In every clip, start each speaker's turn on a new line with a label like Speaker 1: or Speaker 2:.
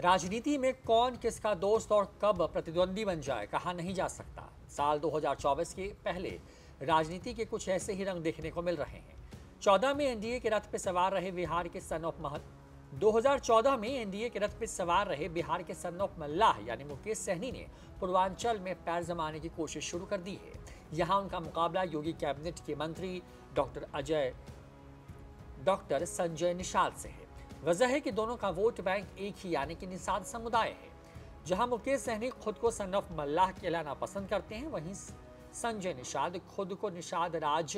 Speaker 1: राजनीति में कौन किसका दोस्त और कब प्रतिद्वंदी बन जाए, कहा नहीं जा सकता। साल 2024 के पहले राजनीति के कुछ ऐसे ही रंग देखने को मिल रहे हैं। 14 में एनडीए के रथ पे सवार रहे बिहार के सन ऑफ़ महल। 2014 में एनडीए के रथ पे सवार रहे बिहार के सन ऑफ़ मल्लाह, यानी मुकेश सहनी ने पूर्वांचल में पैर जमाने की कोशिश शुरू कर दी है। यहाँ उनका मुकाबला योगी कैबिनेट के मंत्री डॉक्टर अजय, डॉक्टर संजय निषाद से है। वजह है कि दोनों का वोट बैंक एक ही यानी कि निषाद समुदाय है। जहाँ मुकेश सहनी खुद को सन ऑफ़ मल्लाह कहलाना पसंद करते हैं, वहीं संजय निषाद खुद को निषाद राज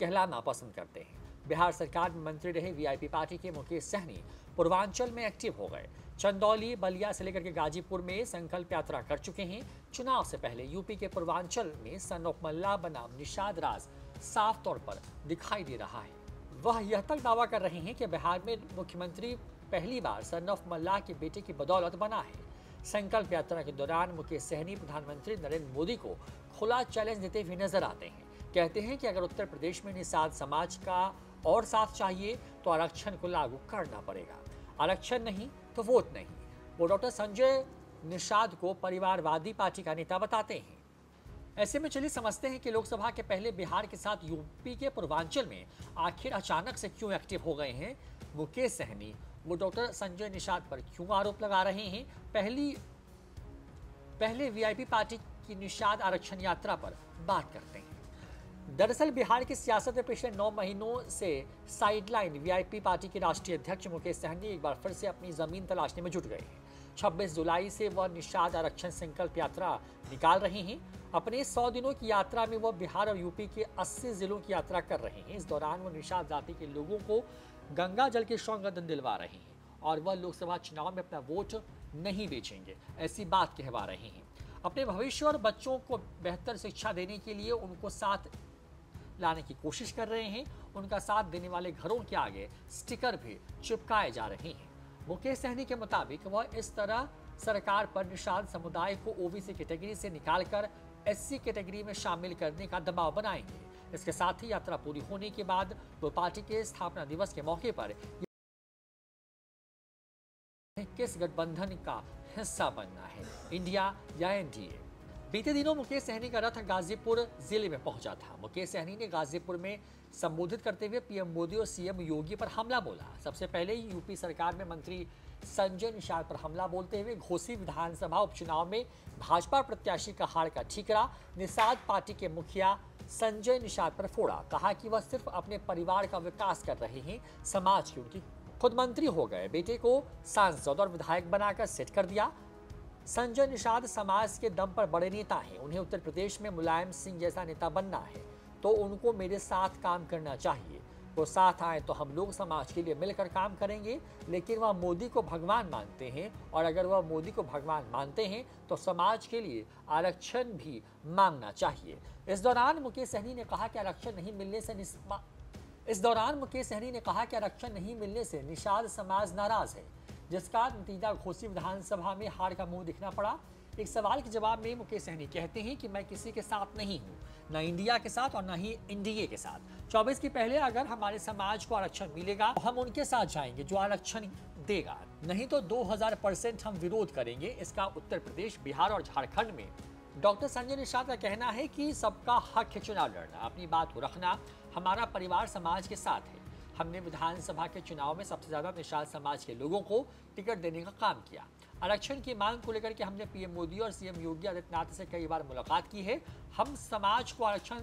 Speaker 1: कहलाना पसंद करते हैं। बिहार सरकार में मंत्री रहे वीआईपी पार्टी के मुकेश सहनी पूर्वांचल में एक्टिव हो गए। चंदौली, बलिया से लेकर के गाजीपुर में संकल्प यात्रा कर चुके हैं। चुनाव से पहले यूपी के पूर्वांचल में सन ऑफ़ मल्लाह बनाम निषाद राज साफ़ तौर पर दिखाई दे रहा है। वह यह तक दावा कर रहे हैं कि बिहार में मुख्यमंत्री पहली बार सन ऑफ़ मल्लाह के बेटे की बदौलत बना है। संकल्प यात्रा के दौरान मुकेश सहनी प्रधानमंत्री नरेंद्र मोदी को खुला चैलेंज देते हुए नज़र आते हैं। कहते हैं कि अगर उत्तर प्रदेश में निषाद समाज का और साथ चाहिए तो आरक्षण को लागू करना पड़ेगा। आरक्षण नहीं तो वोट नहीं। वो डॉक्टर संजय निषाद को परिवारवादी पार्टी का नेता बताते हैं। ऐसे में चलिए समझते हैं कि लोकसभा के पहले बिहार के साथ यूपी के पूर्वांचल में आखिर अचानक से क्यों एक्टिव हो गए हैं? मुकेश सहनी, वो डॉक्टर संजय निषाद पर क्यों आरोप लगा रहे हैं? पहली, पहले वीआईपी पार्टी की निषाद आरक्षण यात्रा पर बात करते हैं। दरअसल बिहार की सियासत में पिछले नौ महीनों से साइडलाइन वीआईपी पार्टी के राष्ट्रीय अध्यक्ष मुकेश सहनी एक बार फिर से अपनी ज़मीन तलाशने में जुट गए हैं। 26 जुलाई से वह निषाद आरक्षण संकल्प यात्रा निकाल रहे हैं। अपने 100 दिनों की यात्रा में वह बिहार और यूपी के 80 जिलों की यात्रा कर रहे हैं। इस दौरान वो निषाद जाति के लोगों को गंगा जल के सौगंधन दिलवा रहे हैं और वह लोकसभा चुनाव में अपना वोट नहीं बेचेंगे। ऐसी बात कहवा रहे हैं। अपने भविष्य और बच्चों को बेहतर शिक्षा देने के लिए उनको साथ लाने की कोशिश कर रहे हैं। उनका साथ देने वाले घरों के आगे स्टिकर भी चिपकाए जा रहे हैं। मुकेश सहनी के मुताबिक वह इस तरह सरकार पर निशान समुदाय को ओबीसी कैटेगरी से निकालकर एससी कैटेगरी में शामिल करने का दबाव बनाएँगे। इसके साथ ही यात्रा पूरी होने के बाद वो पार्टी के स्थापना दिवस के मौके पर किस गठबंधन का हिस्सा बनना है। इंडिया या एनडीए? बीते दिनों मुकेश सहनी का रथ गाजीपुर ज़िले में पहुँचा था। मुकेश सहनी ने गाजीपुर में संबोधित करते हुए पीएम मोदी और सीएम योगी पर हमला बोला। सबसे पहले ही यूपी सरकार में मंत्री संजय निषाद पर हमला बोलते हुए घोसी विधानसभा उपचुनाव में भाजपा प्रत्याशी का हार का ठीकरा, निषाद पार्टी के मुखिया संजय निषाद पर फोड़ा। कहा कि वह सिर्फ़ अपने परिवार का विकास कर रहे हैं, समाज की उनकी खुद मंत्री हो गए। बेटे को सांसद और विधायक बनाकर सेट कर दिया। संजय निषाद समाज के दम पर बड़े नेता हैं। उन्हें उत्तर प्रदेश में मुलायम सिंह जैसा नेता बनना है। तो उनको मेरे साथ काम करना चाहिए। वो साथ आए तो हम लोग समाज के लिए मिलकर काम करेंगे। लेकिन वह मोदी को भगवान मानते हैं और अगर वह मोदी को भगवान मानते हैं तो समाज के लिए आरक्षण भी मांगना चाहिए। इस दौरान मुकेश सहनी ने कहा कि आरक्षण नहीं मिलने से इस दौरान मुकेश सहनी ने कहा कि आरक्षण नहीं मिलने से निषाद समाज नाराज़ है। जिसका नतीजा घोसी विधानसभा में हार का मुँह दिखना पड़ा। एक सवाल के जवाब में मुकेश सहनी कहते हैं कि मैं किसी के साथ नहीं हूँ, न इंडिया के साथ और न ही एनडीए के साथ। 24 के पहले अगर हमारे समाज को आरक्षण मिलेगा तो हम उनके साथ जाएँगे जो आरक्षण देगा। नहीं तो 2000 परसेंट हम विरोध करेंगे, इसका उत्तर प्रदेश, बिहार और झारखंड में। डॉक्टर संजय निषाद का कहना है कि सबका हक है चुनाव लड़ना। अपनी बात को रखना, हमारा परिवार समाज के साथ है। हमने विधानसभा के चुनाव में सबसे ज़्यादा निषाद समाज के लोगों को टिकट देने का काम किया। आरक्षण की मांग को लेकर के हमने पीएम मोदी और सीएम योगी आदित्यनाथ से कई बार मुलाकात की है। हम समाज को आरक्षण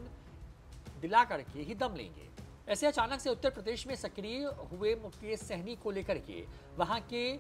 Speaker 1: दिला करके ही दम लेंगे। ऐसे अचानक से उत्तर प्रदेश में सक्रिय हुए मुकेश सहनी को लेकर के वहाँ के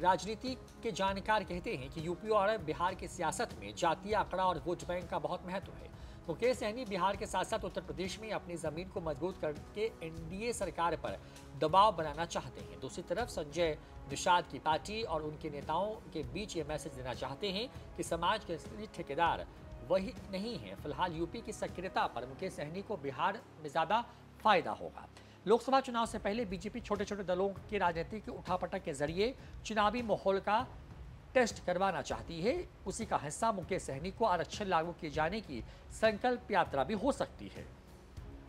Speaker 1: राजनीति के जानकार कहते हैं कि यूपी और बिहार की सियासत में जातीय आंकड़ा और वोट बैंक का बहुत महत्व है। मुकेश सहनी बिहार के साथ साथ उत्तर प्रदेश में अपनी ज़मीन को मज़बूत करके एनडीए सरकार पर दबाव बनाना चाहते हैं। दूसरी तरफ़ संजय निषाद की पार्टी और उनके नेताओं के बीच ये मैसेज देना चाहते हैं कि समाज के ठेकेदार वही नहीं है। फ़िलहाल यूपी की सक्रियता पर मुकेश सहनी को बिहार में ज़्यादा फ़ायदा होगा। लोकसभा चुनाव से पहले बीजेपी छोटे छोटे दलों के राजनीतिक उठापटक के ज़रिए चुनावी माहौल का टेस्ट करवाना चाहती है। उसी का हिस्सा मुकेश सहनी को आरक्षण लागू किए जाने की संकल्प यात्रा भी हो सकती है।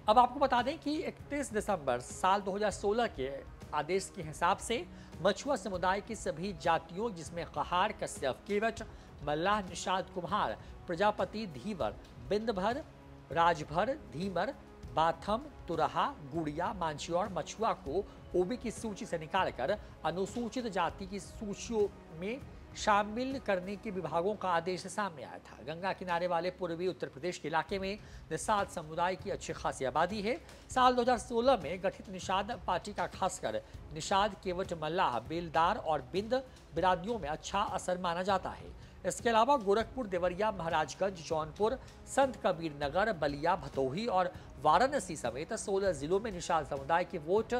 Speaker 1: अब आपको बता दें कि 31 दिसंबर साल 2016 के आदेश के हिसाब से मछुआ समुदाय की सभी जातियों, जिसमें कहार, कश्यप, केवट, मल्लाह, निषाद कुम्हार, प्रजापति, धीवर, बिंदभर, राजभर, धीमर, बाथम, तुरहा, गुड़िया मांझी और मछुआ को ओबी की सूची से निकालकर अनुसूचित जाति की सूचियों में शामिल करने के विभागों का आदेश सामने आया था। गंगा किनारे वाले पूर्वी उत्तर प्रदेश के इलाके में निषाद समुदाय की अच्छी खासी आबादी है। साल 2016 में गठित निषाद पार्टी का खासकर निषाद केवट मल्लाह बेलदार और बिंद बिरादियों में अच्छा असर माना जाता है। इसके अलावा गोरखपुर, देवरिया, महाराजगंज, जौनपुर, संत कबीर नगर, बलिया, भतोही और वाराणसी समेत सोलह जिलों में निषाद समुदाय के वोट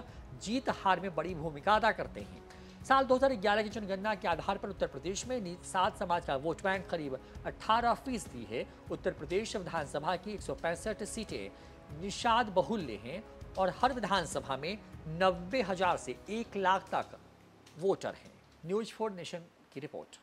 Speaker 1: जीत हार में बड़ी भूमिका अदा करते हैं। साल 2011 की जनगणना के आधार पर उत्तर प्रदेश में सात समाज का वोट बैंक करीब 18 फ़ीसदी है। उत्तर प्रदेश विधानसभा की एक सौ पैंसठ सीटें निषाद बहुल्य हैं और हर विधानसभा में नब्बे हज़ार से एक लाख तक वोटर हैं। न्यूज़ फोर नेशन की रिपोर्ट।